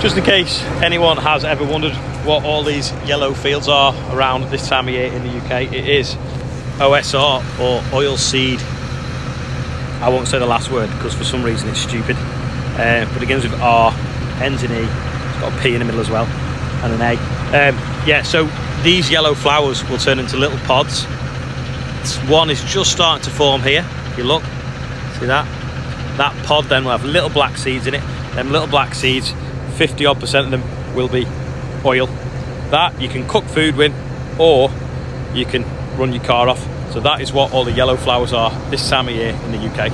Just in case anyone has ever wondered what all these yellow fields are around this time of year in the UK, it is OSR or oilseed. I won't say the last word because for some reason it's stupid. Uh, but it begins with R, ends in E, it's got a P in the middle as well, and an A. Um, yeah, so these yellow flowers will turn into little pods. One is just starting to form here. If you look, see that? That pod then will have little black seeds in it. Them little black seeds 50 odd percent of them will be oil. That you can cook food with or you can run your car off. So that is what all the yellow flowers are this time of year in the UK.